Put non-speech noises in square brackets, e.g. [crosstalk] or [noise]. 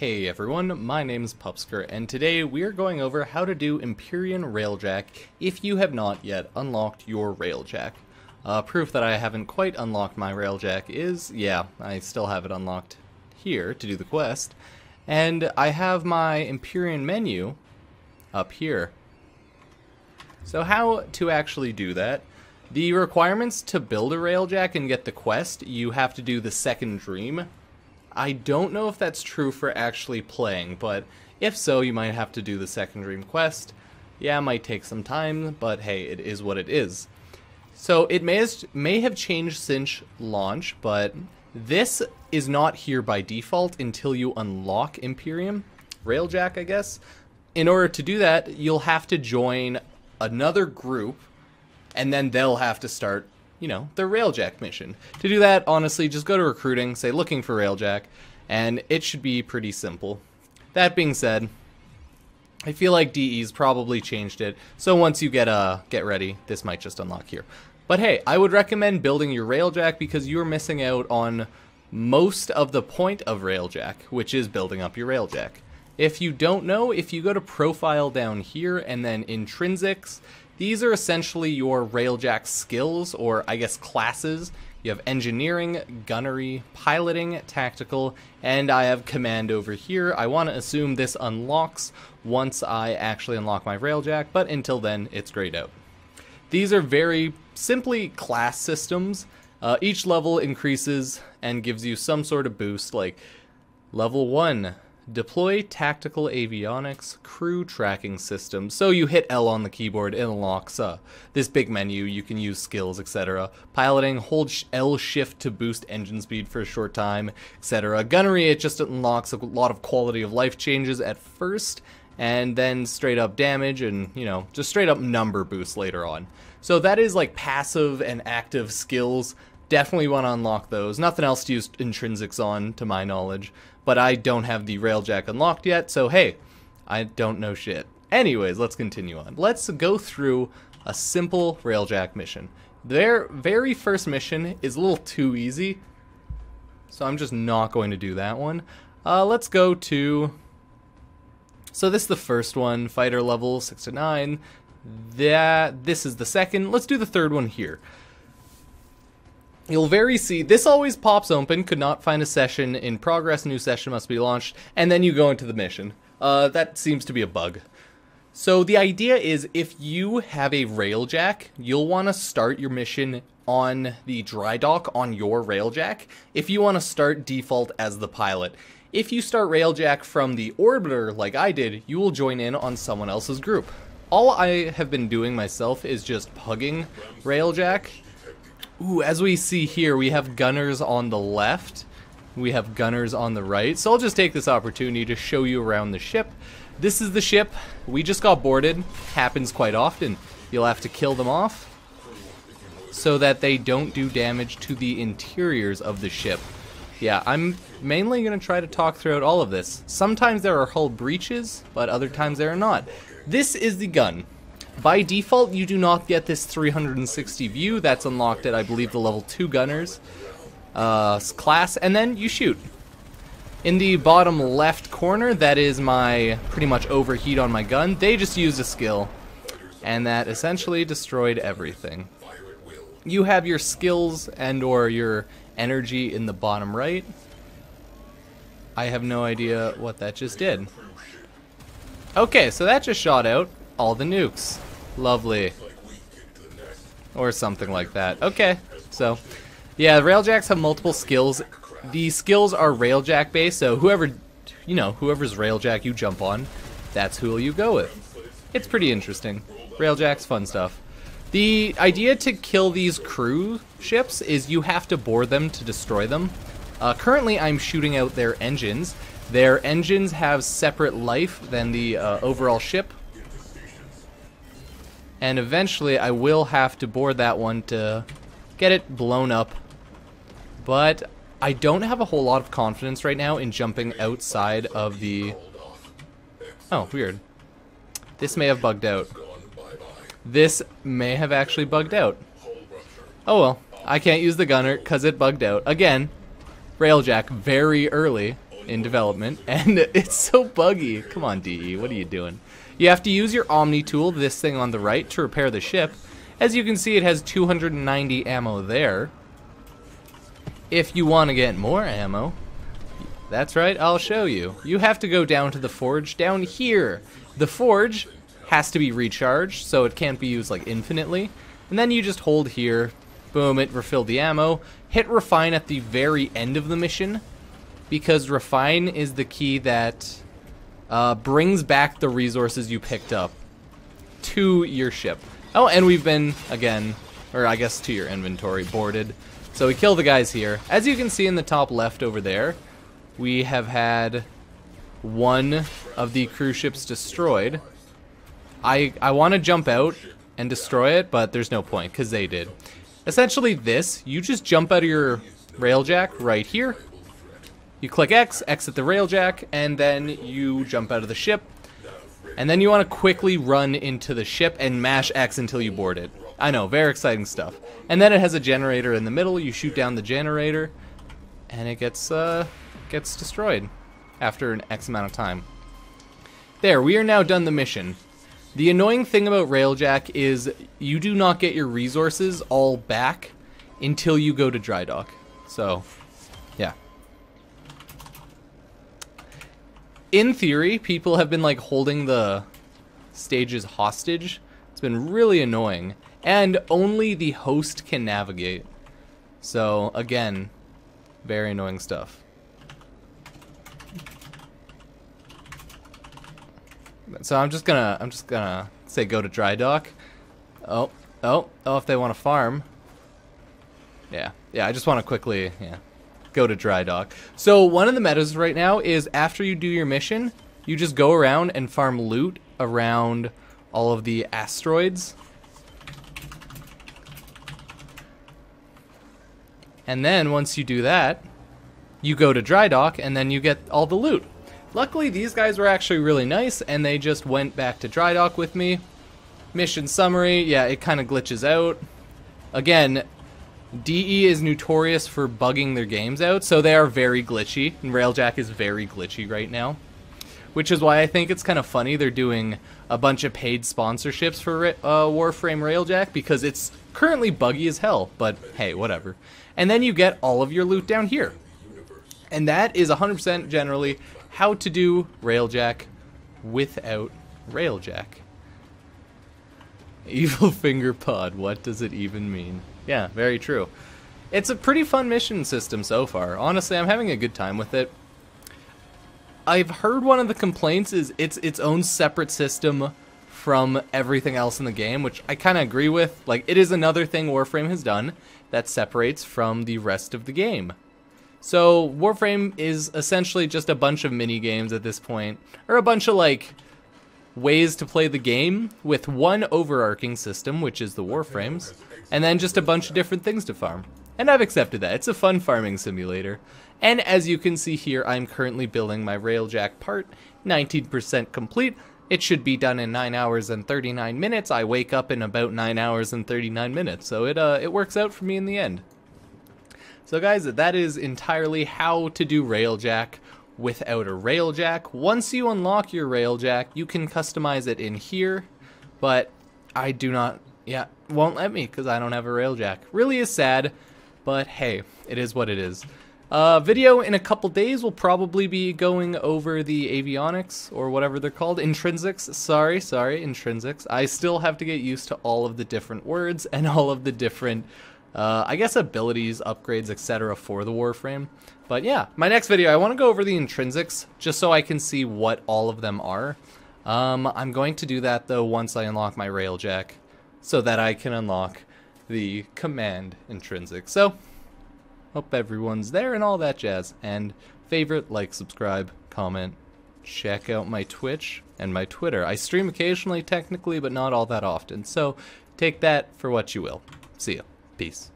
Hey everyone, my name is Pupsker, and today we are going over how to do Empyrean Railjack if you have not yet unlocked your Railjack. Uh, proof that I haven't quite unlocked my Railjack is, yeah, I still have it unlocked here to do the quest, and I have my Empyrean menu up here. So how to actually do that? The requirements to build a Railjack and get the quest, you have to do the second dream, I don't know if that's true for actually playing, but if so, you might have to do the second dream quest. Yeah, it might take some time, but hey, it is what it is. So it may, has, may have changed since launch, but this is not here by default until you unlock Empyrean, Railjack, I guess. In order to do that, you'll have to join another group, and then they'll have to start you know, the Railjack mission. To do that, honestly, just go to recruiting, say looking for Railjack, and it should be pretty simple. That being said, I feel like DE's probably changed it, so once you get uh get ready, this might just unlock here. But hey, I would recommend building your Railjack because you're missing out on most of the point of Railjack, which is building up your Railjack. If you don't know, if you go to Profile down here and then Intrinsics, these are essentially your Railjack skills, or I guess classes. You have engineering, gunnery, piloting, tactical, and I have command over here. I want to assume this unlocks once I actually unlock my Railjack, but until then, it's grayed out. These are very simply class systems. Uh, each level increases and gives you some sort of boost, like level 1, Deploy tactical avionics crew tracking system. So you hit L on the keyboard, it unlocks uh, this big menu. You can use skills, etc. Piloting, hold L shift to boost engine speed for a short time, etc. Gunnery, it just unlocks a lot of quality of life changes at first, and then straight up damage and, you know, just straight up number boost later on. So that is like passive and active skills Definitely want to unlock those. Nothing else to use intrinsics on, to my knowledge. But I don't have the Railjack unlocked yet, so hey, I don't know shit. Anyways, let's continue on. Let's go through a simple Railjack mission. Their very first mission is a little too easy, so I'm just not going to do that one. Uh, let's go to... So this is the first one, fighter level 6 to 9. That, this is the second. Let's do the third one here. You'll very see, this always pops open, could not find a session in progress, new session must be launched, and then you go into the mission. Uh, that seems to be a bug. So the idea is if you have a railjack, you'll want to start your mission on the dry dock on your railjack if you want to start default as the pilot. If you start railjack from the orbiter like I did, you will join in on someone else's group. All I have been doing myself is just pugging railjack Ooh, as we see here, we have gunners on the left. We have gunners on the right. So I'll just take this opportunity to show you around the ship. This is the ship. We just got boarded. Happens quite often. You'll have to kill them off so that they don't do damage to the interiors of the ship. Yeah, I'm mainly going to try to talk throughout all of this. Sometimes there are hull breaches, but other times there are not. This is the gun. By default, you do not get this 360 view. That's unlocked at, I believe, the level 2 gunners uh, class, and then you shoot. In the bottom left corner, that is my pretty much overheat on my gun. They just used a skill, and that essentially destroyed everything. You have your skills and or your energy in the bottom right. I have no idea what that just did. Okay, so that just shot out all the nukes. Lovely. Or something like that. Okay, so, yeah, Railjacks have multiple skills. The skills are Railjack based, so whoever, you know, whoever's Railjack you jump on, that's who you go with. It's pretty interesting. Railjack's fun stuff. The idea to kill these crew ships is you have to bore them to destroy them. Uh, currently, I'm shooting out their engines. Their engines have separate life than the uh, overall ship, and eventually I will have to board that one to get it blown up. But I don't have a whole lot of confidence right now in jumping outside of the... Oh, weird. This may have bugged out. This may have actually bugged out. Oh well, I can't use the gunner because it bugged out. Again, Railjack very early. in development, [laughs] and it's so buggy. Come on, DE, what are you doing? You have to use your Omni tool, this thing on the right, to repair the ship. As you can see, it has 290 ammo there. If you want to get more ammo, that's right, I'll show you. You have to go down to the forge down here. The forge has to be recharged, so it can't be used like infinitely. And then you just hold here, boom, it refilled the ammo. Hit refine at the very end of the mission, because refine is the key that uh, brings back the resources you picked up to your ship. Oh, and we've been, again, or I guess to your inventory, boarded. So we kill the guys here. As you can see in the top left over there, we have had one of the crew ships destroyed. I, I want to jump out and destroy it, but there's no point, because they did. Essentially this, you just jump out of your railjack right here. You click X, exit the railjack, and then you jump out of the ship. And then you want to quickly run into the ship and mash X until you board it. I know, very exciting stuff. And then it has a generator in the middle. You shoot down the generator, and it gets uh, gets destroyed after an X amount of time. There, we are now done the mission. The annoying thing about Railjack is you do not get your resources all back until you go to dry dock. So, yeah. In theory, people have been like holding the stages hostage. It's been really annoying. And only the host can navigate. So, again, very annoying stuff. So I'm just gonna I'm just gonna say go to dry dock. Oh, oh, oh! If they want to farm, yeah, yeah. I just want to quickly, yeah, go to dry dock. So one of the metas right now is after you do your mission, you just go around and farm loot around all of the asteroids. And then once you do that, you go to dry dock and then you get all the loot. Luckily, these guys were actually really nice, and they just went back to dry dock with me. Mission summary, yeah, it kind of glitches out. Again, DE is notorious for bugging their games out, so they are very glitchy, and Railjack is very glitchy right now. Which is why I think it's kind of funny they're doing a bunch of paid sponsorships for uh, Warframe Railjack, because it's currently buggy as hell, but hey, whatever. And then you get all of your loot down here. And that is 100% generally how to do Railjack without Railjack. Evil Finger Pod, what does it even mean? Yeah, very true. It's a pretty fun mission system so far. Honestly, I'm having a good time with it. I've heard one of the complaints is it's its own separate system from everything else in the game, which I kind of agree with. Like, it is another thing Warframe has done that separates from the rest of the game. So Warframe is essentially just a bunch of mini games at this point, or a bunch of like ways to play the game with one overarching system, which is the Warframes, and then just a bunch of different things to farm. And I've accepted that. It's a fun farming simulator. And as you can see here, I'm currently building my Railjack part, 19% complete. It should be done in 9 hours and 39 minutes. I wake up in about 9 hours and 39 minutes, so it, uh, it works out for me in the end. So guys, that is entirely how to do Railjack without a Railjack. Once you unlock your Railjack, you can customize it in here, but I do not, yeah, won't let me because I don't have a Railjack. Really is sad, but hey, it is what it is. Uh, video in a couple days will probably be going over the avionics, or whatever they're called, intrinsics, sorry, sorry, intrinsics. I still have to get used to all of the different words and all of the different uh, I guess abilities, upgrades, etc. for the Warframe. But yeah, my next video, I want to go over the intrinsics, just so I can see what all of them are. Um, I'm going to do that, though, once I unlock my Railjack, so that I can unlock the command intrinsic. So, hope everyone's there and all that jazz. And favorite, like, subscribe, comment, check out my Twitch and my Twitter. I stream occasionally, technically, but not all that often. So, take that for what you will. See ya. Peace.